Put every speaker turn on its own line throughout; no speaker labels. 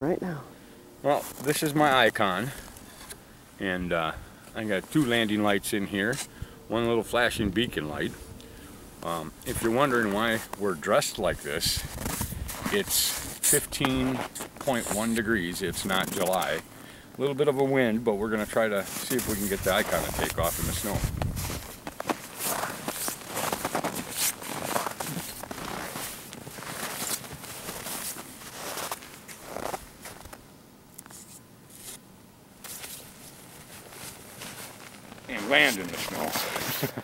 right now.
Well, this is my icon. And uh, I got two landing lights in here. One little flashing beacon light. Um, if you're wondering why we're dressed like this, it's 15.1 degrees. It's not July. A little bit of a wind, but we're going to try to see if we can get the icon to take off in the snow. Land in the snow.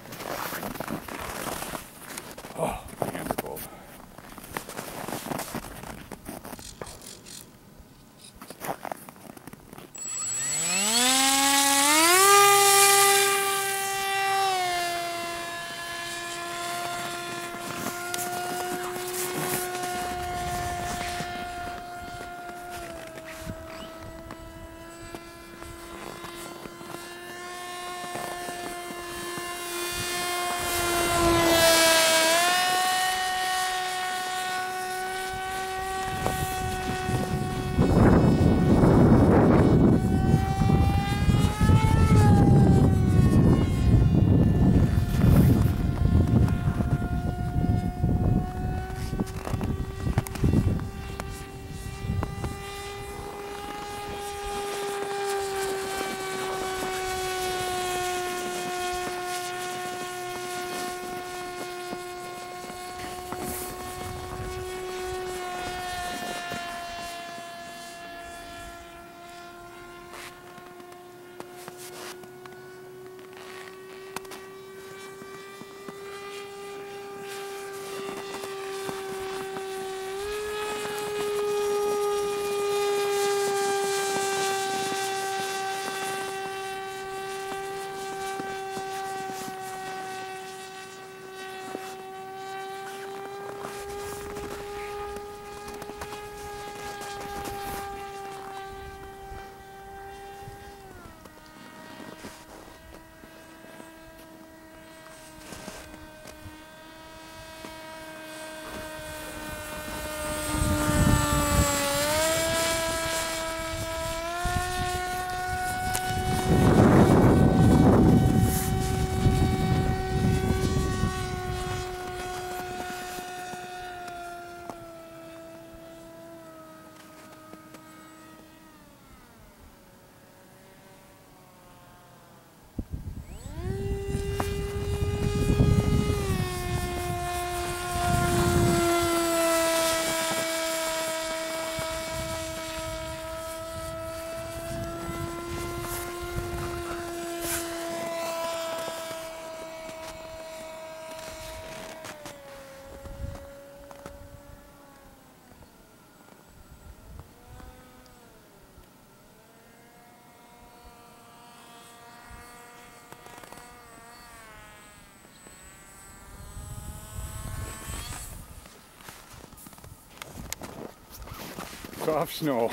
Soft snow.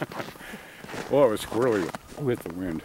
well, it was squirrely with the wind.